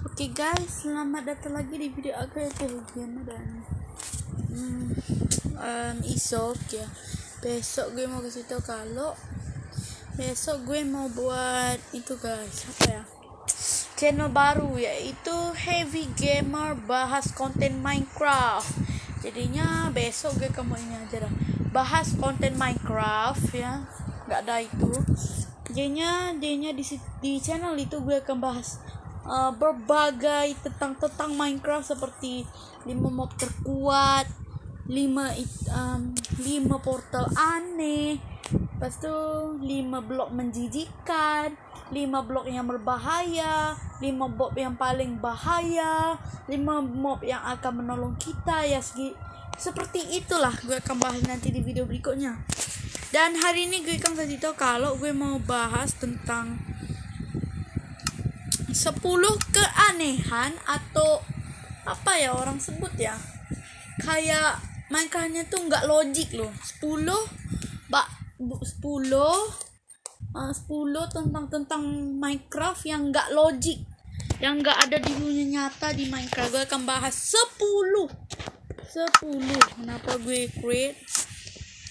Oke guys, selamat datang lagi di video aku Game dan hmm, um, isok ya. Besok gue mau kasih tau kalau besok gue mau buat itu guys apa ya channel baru yaitu Heavy Gamer bahas konten Minecraft. Jadinya besok gue kamu ini aja lah bahas konten Minecraft ya nggak ada itu. Jadinya jadinya di di channel itu gue akan bahas uh, berbagai tentang tentang Minecraft seperti 5 mob terkuat, 5 um, 5 portal aneh, lepas tu 5 blok menjijikan, 5 blok yang berbahaya, 5 mob yang paling bahaya, 5 mob yang akan menolong kita ya segi seperti itulah gue akan bahas nanti di video berikutnya. Dan hari ini gue akan kasih tau kalau gue mau bahas tentang 10 keanehan atau apa ya orang sebut ya? Kayak Minecraftnya tuh nggak logik loh. 10 bak 10 uh, 10 tentang tentang Minecraft yang nggak logik. Yang nggak ada di dunia nyata di Minecraft. Gue akan bahas 10 10 kenapa gue create?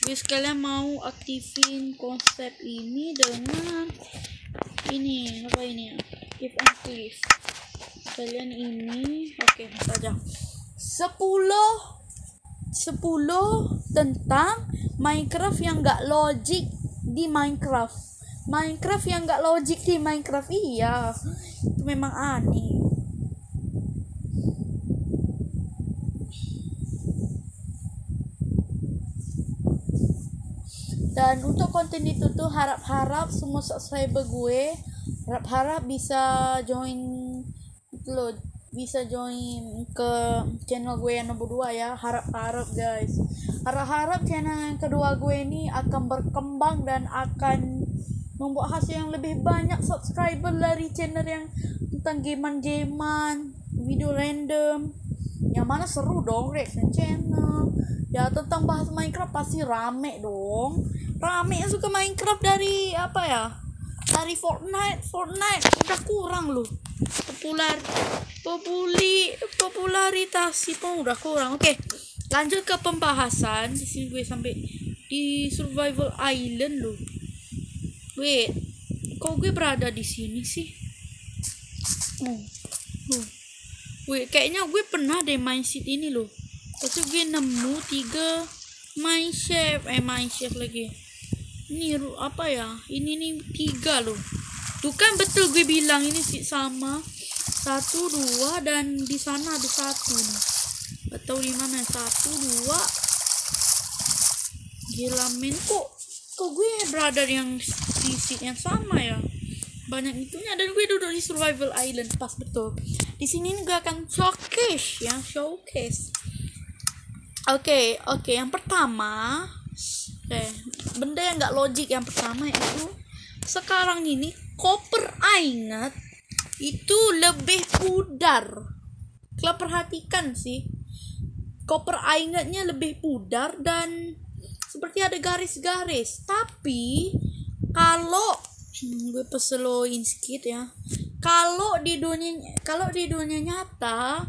Gue sekalian mau aktifin konsep ini dengan ini apa ini ya give and cliff kalian ini oke okay, saja 10 10 tentang Minecraft yang gak logik di Minecraft. Minecraft yang gak logik di Minecraft iya. Itu memang aneh. Dan untuk konten itu tuh harap-harap semua subscriber gue harap-harap bisa join itu loh bisa join ke channel gue yang nomor 2 ya. Harap-harap guys. Harap-harap channel yang kedua gue ini akan berkembang dan akan membuat hasil yang lebih banyak subscriber dari channel yang tentang gamean-gamean video random. Yang mana seru dong reaction channel. Ya tentang bahas Minecraft pasti rame dong. Rame yang suka Minecraft dari apa ya dari Fortnite Fortnite udah kurang loh. Populer populi popularitas pun udah kurang. Oke lanjut ke pembahasan. Di sini gue sampai di survival island loh. Wait kok gue berada di sini sih? Oh, oh. wait kayaknya gue pernah deh main seat ini loh. Terus gue nemu tiga main chef eh chef lagi ini apa ya? Ini nih tiga loh. Tuh kan betul gue bilang ini sih sama. Satu dua dan di sana ada satu nih. Atau di mana. Satu dua. Gila men. Kok kok gue berada yang di yang sama ya? Banyak itunya. Dan gue duduk di survival island. Pas betul. Di sini gue akan showcase ya. Showcase. Oke, okay, oke. Okay. Yang pertama, oke, benda yang nggak logik yang pertama itu sekarang ini koper ingat itu lebih pudar. Kalau perhatikan sih, koper ingatnya lebih pudar dan seperti ada garis-garis. Tapi kalau hmm, gue peseloin sedikit ya. Kalau di dunia kalau di dunia nyata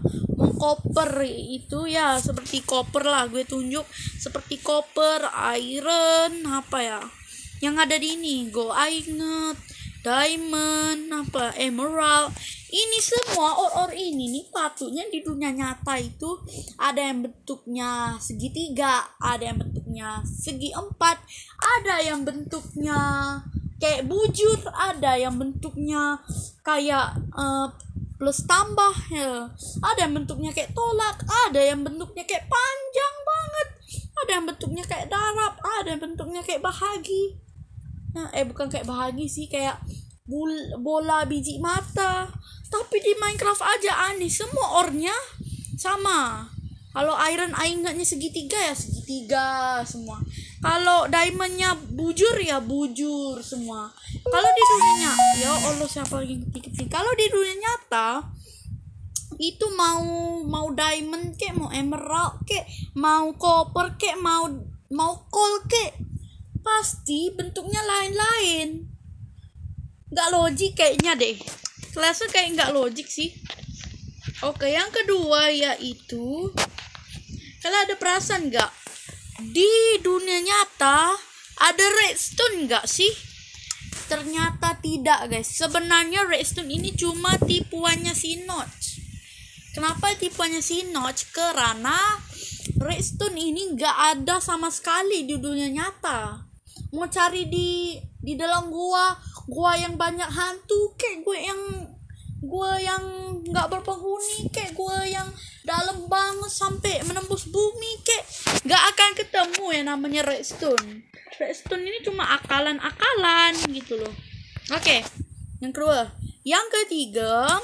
koper itu ya seperti koper lah gue tunjuk. Seperti koper iron apa ya? Yang ada di ini go inget diamond apa emerald. Ini semua or-or ini nih patutnya di dunia nyata itu ada yang bentuknya segitiga ada yang bentuknya segi empat ada yang bentuknya kayak bujur ada yang bentuknya kayak uh, plus tambah ya. Ada yang bentuknya kayak tolak ada yang bentuknya kayak panjang banget ada yang bentuknya kayak darab ada yang bentuknya kayak bahagi. Nah, eh bukan kayak bahagi sih kayak bul bola biji mata. Tapi di Minecraft aja aneh semua ornya sama. Kalau iron ingatnya segitiga ya segitiga semua kalau diamondnya bujur ya bujur semua. Kalau di dunia ya Allah siapa lagi ketik kalau di dunia nyata itu mau mau diamond kek mau emerald kek mau copper kek mau mau coal kek pasti bentuknya lain-lain. Nggak logik kayaknya deh. Kelasnya kayak nggak logik sih. Oke, yang kedua yaitu kalau ada perasaan nggak di dunia nyata ada redstone nggak sih? Ternyata tidak guys. Sebenarnya redstone ini cuma tipuannya si Notch. Kenapa tipuannya si Notch? Karena redstone ini nggak ada sama sekali di dunia nyata. Mau cari di di dalam gua, gua yang banyak hantu, kayak gue yang gua yang nggak berpenghuni, kayak gua yang dalam banget sampai menembus bumi, kayak nggak akan ketemu ya namanya redstone. Redstone ini cuma akalan-akalan gitu loh. Oke, yang kedua, yang ketiga,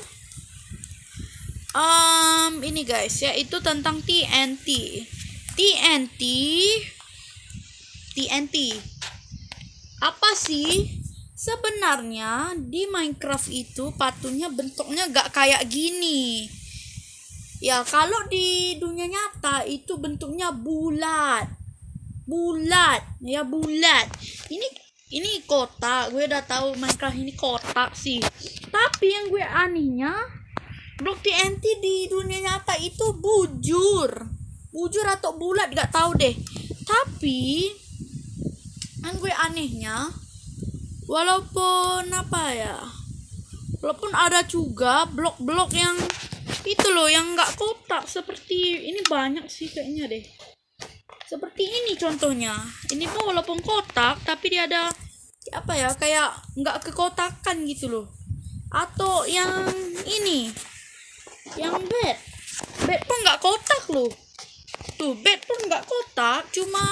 um, ini guys yaitu tentang TNT TNT TNT apa sih sebenarnya di Minecraft itu patungnya bentuknya gak kayak gini. Ya kalau di dunia nyata itu bentuknya bulat. Bulat. Ya bulat. Ini ini kotak. Gue udah tahu Minecraft ini kotak sih. Tapi yang gue anehnya blok TNT di dunia nyata itu bujur. Bujur atau bulat gak tahu deh. Tapi yang gue anehnya walaupun apa ya walaupun ada juga blok-blok yang itu loh yang nggak kotak. Seperti ini banyak sih kayaknya deh. Seperti ini contohnya. Ini pun walaupun kotak tapi dia ada apa ya kayak nggak kekotakan gitu loh. Atau yang ini yang bed. Bed pun nggak kotak loh. Tuh bed pun nggak kotak cuma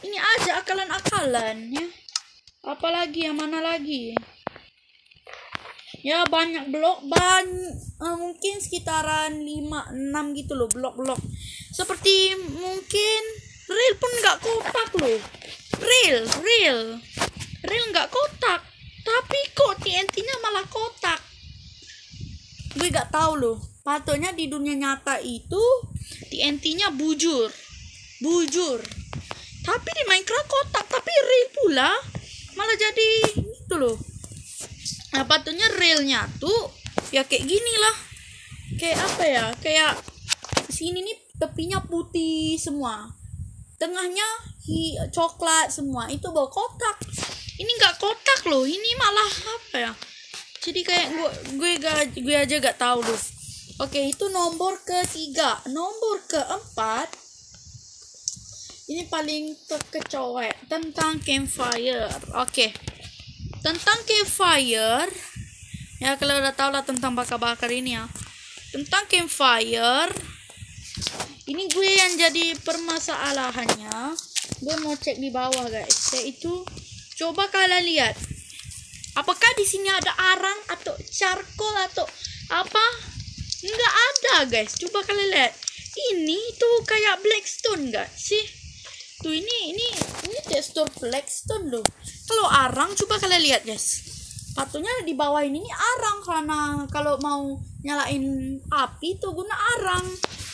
ini aja akalan-akalan ya apalagi yang mana lagi? Ya banyak blok. Ban uh, mungkin sekitaran 5 6 gitu loh blok-blok. Seperti mungkin real pun nggak kotak loh. Real real real nggak kotak. Tapi kok TNT-nya malah kotak? Gue gak tahu loh. Patutnya di dunia nyata itu TNT-nya bujur. Bujur. Tapi di Minecraft kotak tapi real pula malah jadi itu loh. Nah patutnya realnya tuh ya kayak gini lah. Kayak apa ya? Kayak sini nih tepinya putih semua. Tengahnya hi coklat semua. Itu bawa kotak. Ini nggak kotak loh. Ini malah apa ya? Jadi kayak gue gue gak gue aja gak tahu loh oke itu nomor ketiga. Nomor keempat ini paling terkecoak tentang campfire. Oke tentang campfire. Ya kalau udah tahu lah tentang bakar-bakar ini ya. Tentang campfire ini gue yang jadi permasalahannya. Gue mau cek di bawah guys. Yaitu coba kalian lihat. Apakah di sini ada arang atau charcoal atau apa? Nggak ada, guys. Coba kalian lihat. Ini tuh kayak blackstone nggak sih? Tuh ini ini ini tekstur blackstone loh. Kalau arang coba kalian lihat, guys. Patutnya di bawah ini, ini arang karena kalau mau nyalain api tuh guna arang.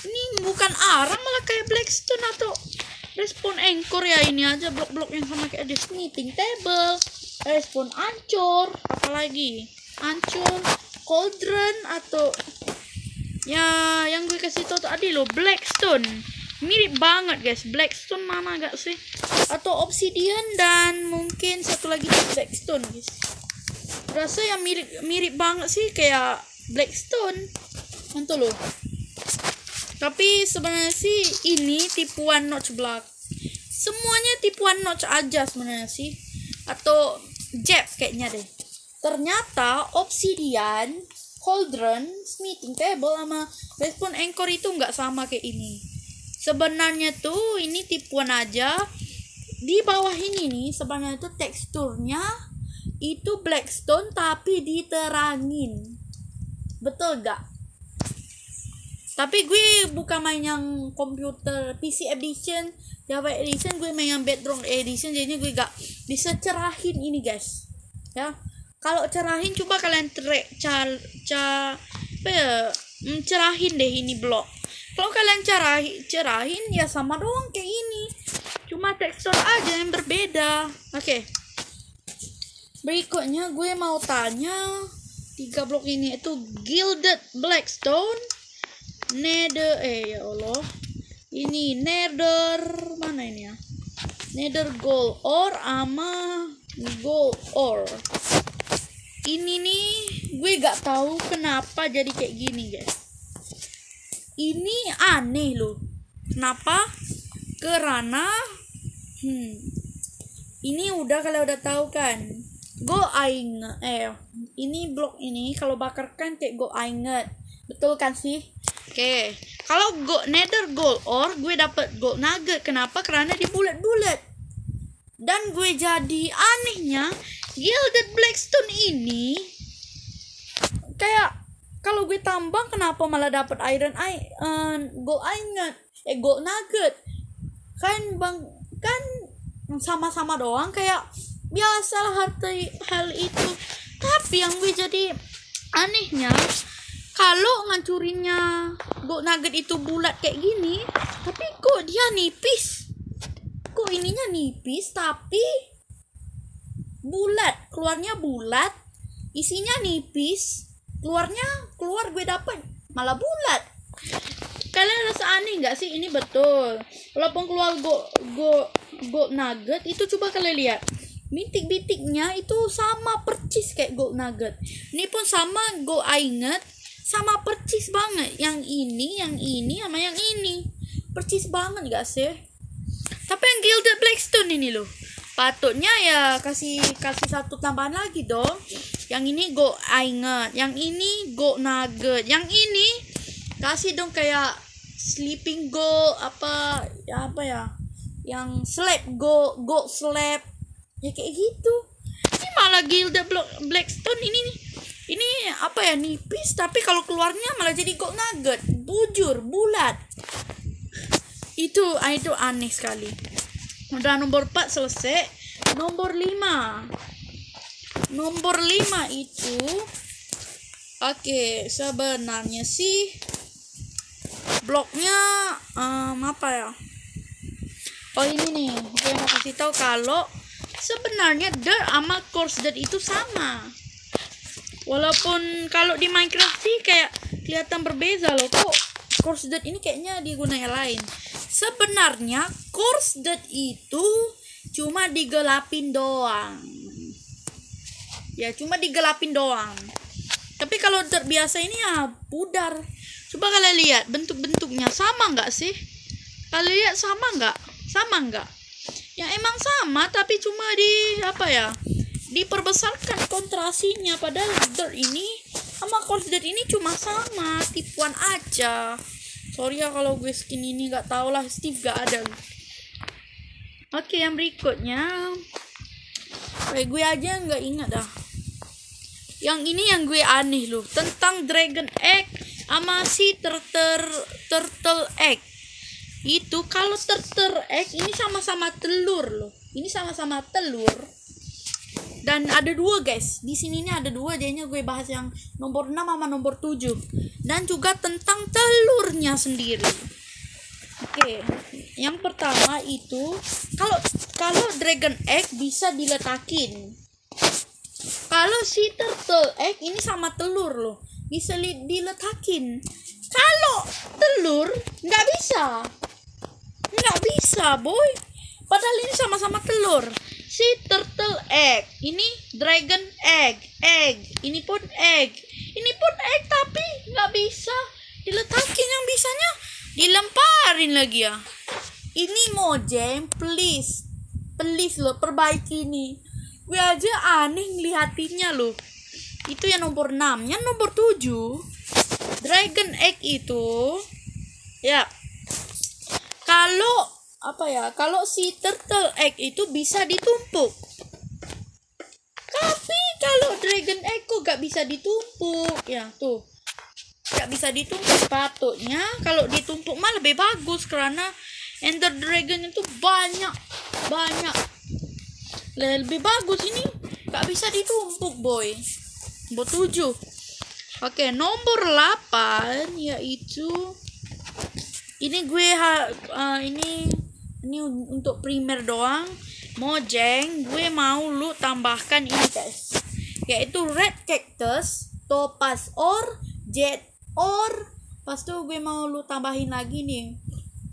Ini bukan arang malah kayak blackstone atau respon anchor ya ini aja blok-blok yang sama kayak di smithing table respon ancur apalagi ancur cauldron atau ya yang gue kasih tau tadi lo blackstone mirip banget guys. Blackstone mana gak sih? Atau obsidian dan mungkin satu lagi blackstone guys. Rasa yang mirip mirip banget sih kayak blackstone. Mantul loh tapi sebenarnya sih ini tipuan notch block semuanya tipuan notch aja sebenarnya sih. Atau Jeb kayaknya deh. Ternyata obsidian, cauldron, smithing table sama respon anchor itu nggak sama kayak ini. Sebenarnya tuh ini tipuan aja. Di bawah ini nih sebenarnya tuh teksturnya itu blackstone tapi diterangin. Betul gak? Tapi gue bukan main yang komputer PC edition Java edition gue main yang Bedrock edition jadinya gue gak bisa cerahin ini guys ya kalau cerahin coba kalian trek cal ca apa ya hmm, cerahin deh ini blok kalau kalian cerahin cerahin ya sama doang kayak ini. Cuma tekstur aja yang berbeda. Oke. Okay. berikutnya gue mau tanya tiga blok ini itu gilded blackstone nether eh ya Allah. Ini nether mana ini ya? Nether gold ore ama gold ore. Ini nih gue gak tahu kenapa jadi kayak gini guys ini aneh loh. Kenapa? Karena hmm ini udah kalau udah tahu kan? Go aing eh ini blok ini kalau bakar kan kayak go inget betul kan sih? Oke kalau go nether gold or gue dapet gold nugget. Kenapa? Karena dia bulat-bulat. Dan gue jadi anehnya gilded blackstone ini kayak kalau gue tambang kenapa malah dapet iron i uh, gold ingot eh gold nugget. Kan bang kan sama-sama doang kayak biasalah harta hal itu. Tapi yang gue jadi anehnya kalau ngancurinnya go nugget itu bulat kayak gini tapi kok dia nipis? Kok ininya nipis tapi bulat keluarnya bulat isinya nipis keluarnya keluar gue dapet. Malah bulat. Kalian rasa aneh nggak sih? Ini betul. Walaupun keluar go go go nugget itu coba kalian lihat. Bintik-bintiknya itu sama percis kayak gold nugget. Ini pun sama go inget sama percis banget. Yang ini yang ini sama yang ini. Percis banget gak sih? Tapi yang gilded blackstone ini loh patutnya ya kasih kasih satu tambahan lagi dong. Yang ini go inget yang ini go nugget yang ini kasih dong kayak sleeping go apa ya apa ya yang slap go go slap. Ya kayak gitu. Ini malah gilded blackstone ini ini apa ya nipis tapi kalau keluarnya malah jadi gold nugget. Bujur bulat. Itu ah, itu aneh sekali udah nomor 4 selesai. Nomor 5 nomor 5 itu oke okay, sebenarnya sih bloknya um, apa ya? Oh ini nih gue mau kasih tahu kalau sebenarnya dirt sama course dirt itu sama. Walaupun kalau di Minecraft sih kayak kelihatan berbeza loh kok course dirt ini kayaknya digunakan lain. Sebenarnya course dirt itu cuma digelapin doang. Ya cuma digelapin doang. Tapi kalau dirt biasa ini ya pudar. Coba kalian lihat bentuk-bentuknya. Sama nggak sih? Kalian lihat sama nggak? Sama nggak? Ya emang sama tapi cuma di apa ya diperbesarkan kontrasinya. Padahal dirt ini sama dirt ini cuma sama tipuan aja. Sorry ya kalau gue skin ini nggak tau lah Steve gak ada. Oke yang berikutnya. Kayak gue aja nggak ingat dah. Yang ini yang gue aneh loh tentang dragon egg sama si turtle turtle egg. Itu kalau terter egg ini sama-sama telur loh. Ini sama-sama telur dan ada dua guys. Di sini ini ada dua jadinya gue bahas yang nomor 6 sama nomor 7 dan juga tentang telurnya sendiri. Oke yang pertama itu kalau kalau dragon egg bisa diletakin. Kalau si turtle egg ini sama telur loh bisa diletakin. Kalau telur nggak bisa. Nggak bisa boy. Padahal ini sama-sama telur si turtle egg. Ini dragon egg. Egg. Ini pun egg. Ini pun egg tapi nggak bisa diletakin. Yang bisanya dilemparin lagi ya. Ini mojeng please. Please lo perbaiki ini. Gue aja aneh ngeliatinnya loh. Itu yang nomor 6 yang nomor 7 dragon egg itu ya. Kalau apa ya? Kalau si turtle egg itu bisa ditumpuk. Tapi kalau dragon egg kok gak bisa ditumpuk? Ya tuh. Gak bisa ditumpuk patutnya kalau ditumpuk mah lebih bagus karena ender dragon itu banyak banyak. Lebih bagus ini gak bisa ditumpuk boy. Nomor 7 oke nomor 8 yaitu ini gue ha, uh, ini ini untuk primer doang. Mojeng gue mau lu tambahkan ini guys. Yaitu red cactus topaz ore jet ore pas tuh gue mau lu tambahin lagi nih.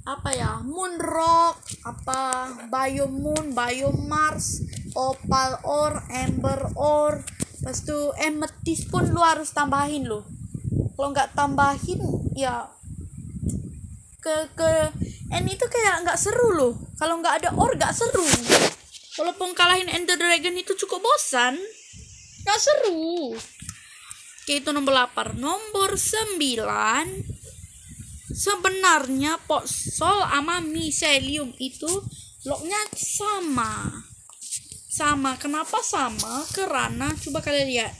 Apa ya? Moon rock apa? Biomoon biomars opal ore ember ore pas tuh emetis pun lu harus tambahin lo kalau nggak tambahin ya ke ke N itu kayak nggak seru loh. Kalau nggak ada or nggak seru. Walaupun kalahin Ender Dragon itu cukup bosan nggak seru. Oke itu nomor 8 Nomor 9 Sebenarnya Potsol sama Miselium itu Locknya sama. Sama. Kenapa sama? Karena Coba kalian lihat.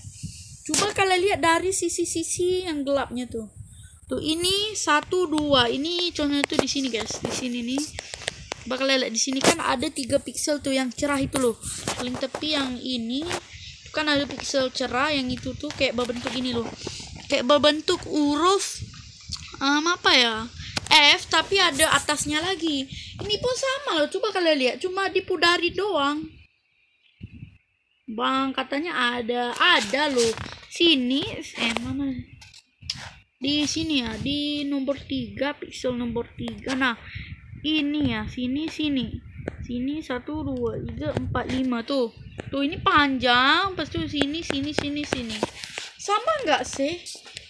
Coba kalian lihat dari sisi-sisi yang gelapnya tuh Tuh ini satu dua. Ini contohnya tuh di sini guys. Di sini nih. Coba kalian lihat. Di sini kan ada tiga pixel tuh yang cerah itu loh. Paling tepi yang ini kan ada pixel cerah. Yang itu tuh kayak berbentuk ini loh. Kayak berbentuk huruf um, apa ya? F tapi ada atasnya lagi. Ini pun sama loh. Coba kalian lihat. Cuma dipudari doang. Bang katanya ada. Ada loh. Sini. Eh mana di sini ya di nomor 3 pixel nomor 3 nah ini ya sini sini. Sini satu dua tiga empat lima tuh. Tuh ini panjang pas tuh sini sini sini sini. Sama nggak sih?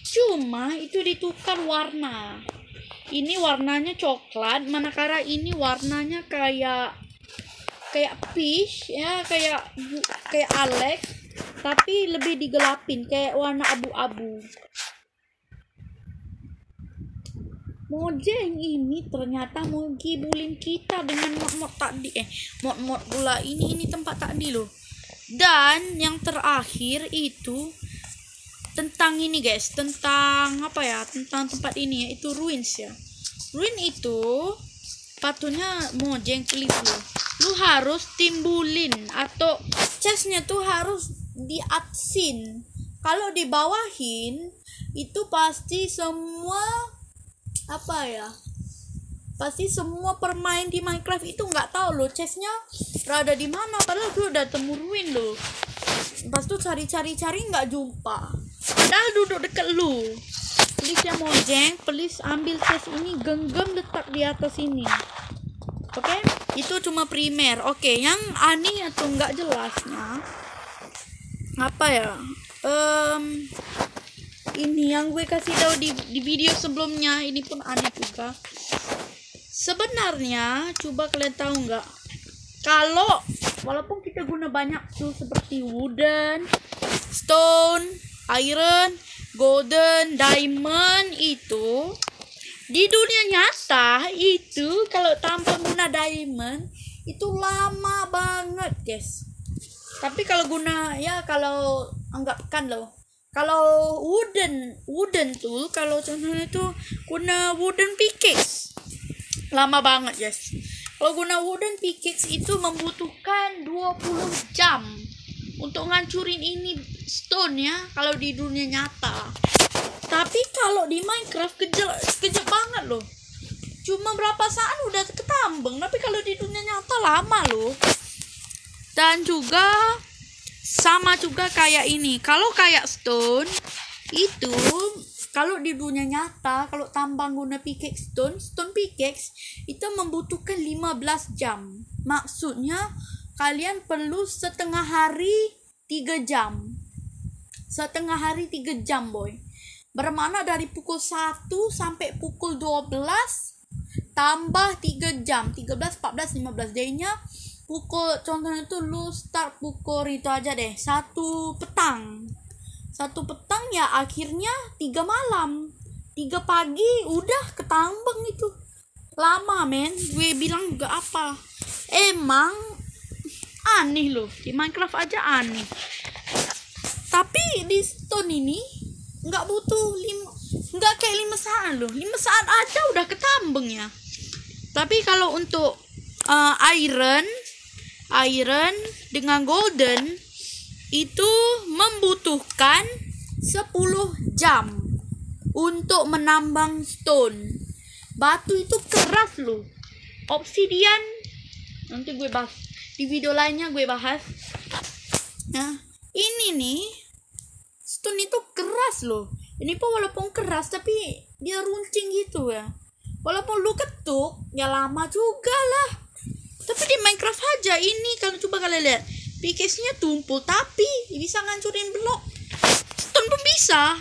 Cuma itu ditukar warna. Ini warnanya coklat manakala ini warnanya kayak kayak peach ya kayak kayak Alex tapi lebih digelapin kayak warna abu-abu Mojeng ini ternyata mau gibulin kita dengan mod-mod tadi. Eh mod-mod gula ini ini tempat tadi loh. Dan yang terakhir itu tentang ini guys. Tentang apa ya? Tentang tempat ini ya itu ruins ya. Ruin itu patutnya mojeng klip lo lu harus timbulin atau chestnya tuh harus diatsin kalau dibawahin itu pasti semua apa ya? Pasti semua permain di Minecraft itu nggak tahu loh chestnya berada di mana padahal gue udah temuruin loh. Pas tuh cari-cari cari nggak jumpa. Padahal duduk deket lu. Please yang mojeng please ambil chest ini genggam letak di atas ini. Oke? Okay? itu cuma primer. Oke okay, yang aneh atau nggak jelasnya apa ya? Um, ini yang gue kasih tahu di, di video sebelumnya ini pun aneh juga. Sebenarnya coba kalian tahu nggak? Kalau walaupun kita guna banyak tuh seperti wooden stone iron golden diamond itu di dunia nyata itu kalau tanpa guna diamond itu lama banget guys. Tapi kalau guna ya kalau anggapkan loh kalau wooden wooden tuh kalau contohnya tuh guna wooden pickaxe. Lama banget guys. Kalau guna wooden pickaxe itu membutuhkan 20 jam untuk ngancurin ini stone ya kalau di dunia nyata. Tapi kalau di Minecraft kejel kejel banget loh. Cuma berapa saat udah ketambang tapi kalau di dunia nyata lama loh. Dan juga sama juga kayak ini. Kalau kayak stone itu kalau di dunia nyata kalau tambang guna pickaxe stone stone pickaxe itu membutuhkan 15 jam. Maksudnya kalian perlu setengah hari 3 jam. Setengah hari 3 jam boy. Bermana dari pukul 1 sampai pukul 12 tambah 3 jam. 13 14 15 jadinya pukul contohnya tuh lu start pukul itu aja deh. Satu petang. Satu petang ya akhirnya tiga malam. Tiga pagi udah ketambang itu. Lama men. Gue bilang gak apa? Emang aneh loh. Di Minecraft aja aneh. Tapi di stone ini nggak butuh lima nggak kayak lima saat loh. Lima saat aja udah ketambang ya. Tapi kalau untuk uh, iron iron dengan golden itu membutuhkan 10 jam untuk menambang stone. Batu itu keras loh. Obsidian nanti gue bahas di video lainnya gue bahas. Nah, ini nih stone itu keras loh ini pun walaupun keras tapi dia runcing gitu ya walaupun lu ketuk ya lama juga lah aja. Ini kalau coba kalian lihat pickaxe-nya tumpul tapi bisa ngancurin blok. Stone pun bisa.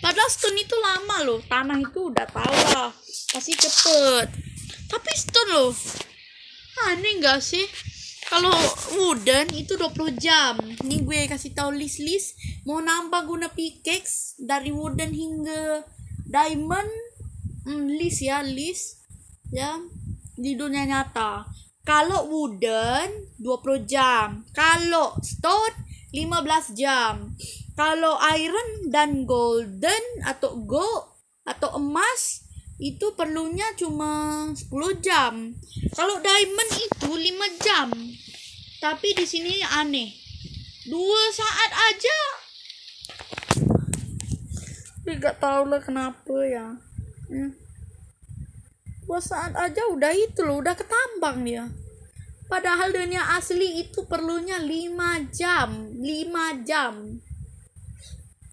Padahal stone itu lama loh. Tanah itu udah tahu lah. Pasti cepet. Tapi stone loh. Aneh gak sih? Kalau wooden itu 20 jam. Ini gue kasih tahu list-list. Mau nambah guna pickaxe dari wooden hingga diamond. Hmm, list ya list. Ya di dunia nyata kalau wooden 20 jam kalau stone 15 jam kalau iron dan golden atau gold atau emas itu perlunya cuma 10 jam. Kalau diamond itu 5 jam. Tapi di sini aneh. Dua saat aja. Tidak tahu lah kenapa ya. Hmm. Dua saat aja udah itu loh, udah ketambang dia. Padahal dunia asli itu perlunya 5 jam, 5 jam.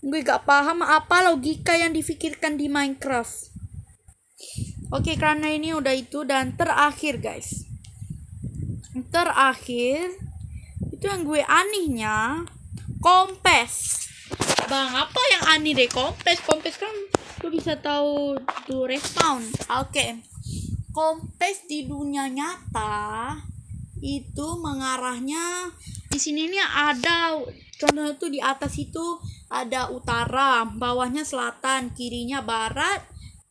Gue gak paham apa logika yang difikirkan di Minecraft. Oke, karena ini udah itu dan terakhir guys. Terakhir itu yang gue anehnya kompes. Bang, apa yang aneh deh kompes? Kompes kan lu bisa tahu tuh respawn. Oke. Kompes di dunia nyata itu mengarahnya di sini nih ada contoh tuh di atas itu ada utara, bawahnya selatan, kirinya barat,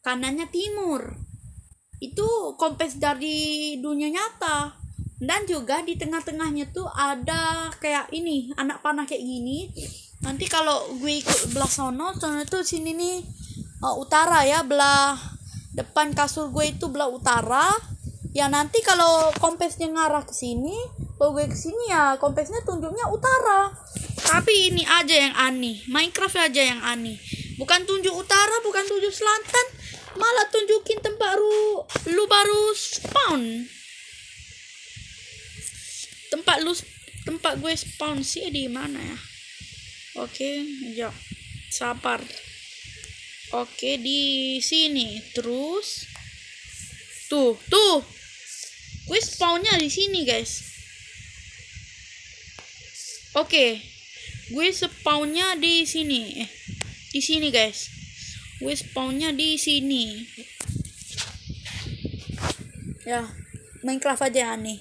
kanannya timur. Itu kompes dari dunia nyata. Dan juga di tengah-tengahnya tuh ada kayak ini anak panah kayak gini. Nanti kalau gue ikut belah sono sono tuh sini nih uh, utara ya belah depan kasur gue itu belah utara. Ya nanti kalau kompesnya ngarah ke sini kalau gue ke sini ya kompesnya tunjuknya utara. Tapi ini aja yang aneh Minecraft aja yang aneh. Bukan tunjuk utara bukan tunjuk selatan malah tunjukin tempat lu lu baru spawn. Tempat lu tempat gue spawn sih di mana ya? Oke ya sabar oke di sini. Terus tuh tuh. Gue spawnnya di sini guys. Oke gue spawnnya di sini. Eh di sini guys. Gue spawnnya di sini. Ya Minecraft aja aneh.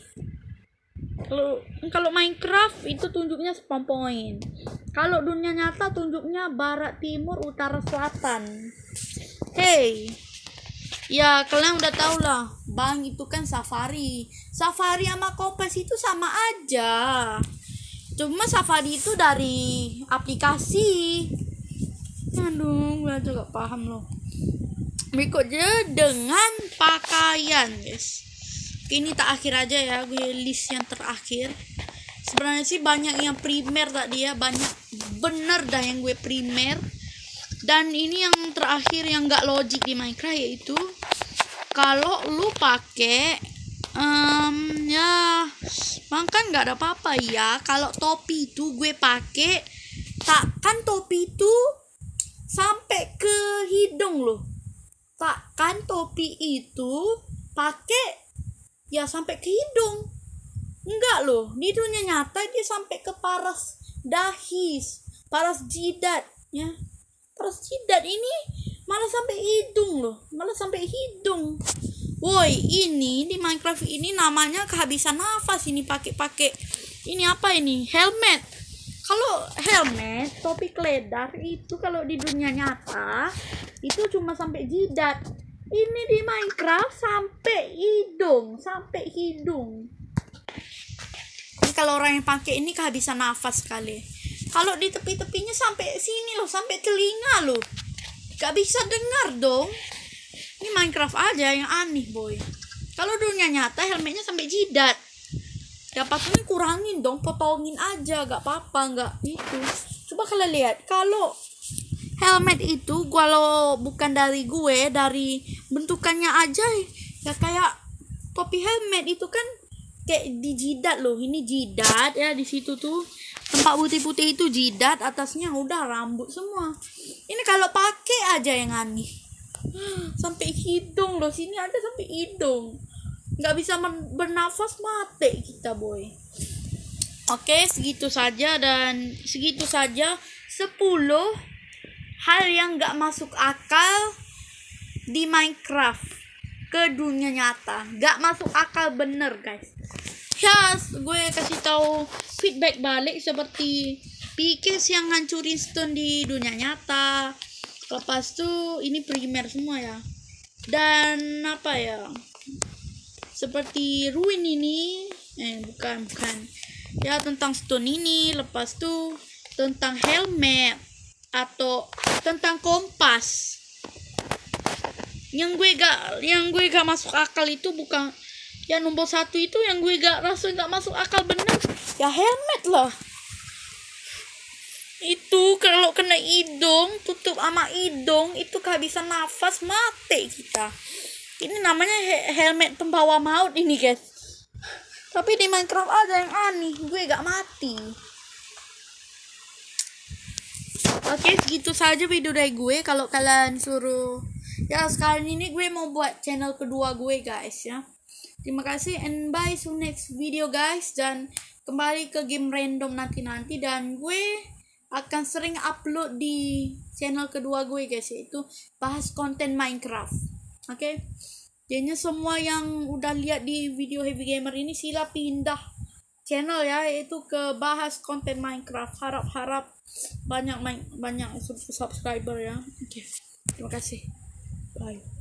Kalau kalau Minecraft itu tunjuknya spawn point kalau dunia nyata tunjuknya barat timur utara selatan. Hey. Ya kalian udah tau lah bang itu kan safari. Safari sama kompas itu sama aja. Cuma safari itu dari aplikasi. Aduh gue juga paham loh. Berikutnya dengan pakaian guys. Ini tak akhir aja ya gue list yang terakhir. Sebenarnya sih banyak yang primer tadi ya banyak bener dah yang gue primer. Dan ini yang terakhir yang gak logik di Minecraft yaitu kalau lu pakai um, ya makan nggak ada apa-apa ya kalau topi itu gue pakai takkan topi itu sampai ke hidung loh. Takkan topi itu pakai ya sampai ke hidung. Enggak loh di dunia nyata dia sampai ke paras dahis paras jidat ya. Paras jidat ini malah sampai hidung loh malah sampai hidung. Woi ini di Minecraft ini namanya kehabisan nafas ini pakai pakai ini apa ini? Helmet. Kalau helmet topi keledar itu kalau di dunia nyata itu cuma sampai jidat. Ini di Minecraft sampai hidung sampai hidung kalau orang yang pakai ini kehabisan nafas sekali. Kalau di tepi-tepinya sampai sini loh sampai telinga loh. Gak bisa dengar dong. Ini Minecraft aja yang aneh boy. Kalau dunia nyata helmetnya sampai jidat. Dapatnya kurangin dong potongin aja. Gak apa-apa nggak itu. Coba kalian lihat kalau helmet itu kalau bukan dari gue dari bentukannya aja ya kayak topi helmet itu kan kayak di jidat loh. Ini jidat ya di situ tuh. Tempat putih-putih itu jidat atasnya udah rambut semua. Ini kalau pakai aja yang aneh. Sampai hidung loh sini ada sampai hidung. Nggak bisa bernafas mati kita boy. Oke segitu saja dan segitu saja 10 hal yang nggak masuk akal di Minecraft. Ke dunia nyata. Nggak masuk akal bener guys ya gue kasih tahu feedback balik seperti Pikes yang ngancurin stone di dunia nyata. Lepas tuh ini primer semua ya. Dan apa ya? Seperti ruin ini eh bukan bukan. Ya tentang stone ini lepas tuh tentang helmet atau tentang kompas. Yang gue gak yang gue gak masuk akal itu bukan ya nomor satu itu yang gue gak rasa gak masuk akal bener. Ya helmet lah. Itu kalau kena hidung tutup sama hidung itu bisa nafas mati kita. Ini namanya he helmet pembawa maut ini guys. Tapi di Minecraft ada yang aneh gue gak mati. Oke, segitu saja video dari gue. Kalau kalian suruh, ya sekarang ini gue mau buat channel kedua gue guys ya. Terima kasih and bye to next video guys dan kembali ke game random nanti-nanti dan gue akan sering upload di channel kedua gue guys yaitu bahas konten Minecraft. Oke. Okay? Jadinya semua yang udah lihat di video Heavy Gamer ini sila pindah channel ya yaitu ke bahas konten Minecraft. Harap-harap banyak banyak subscriber ya. Oke. Okay. Terima kasih. Bye.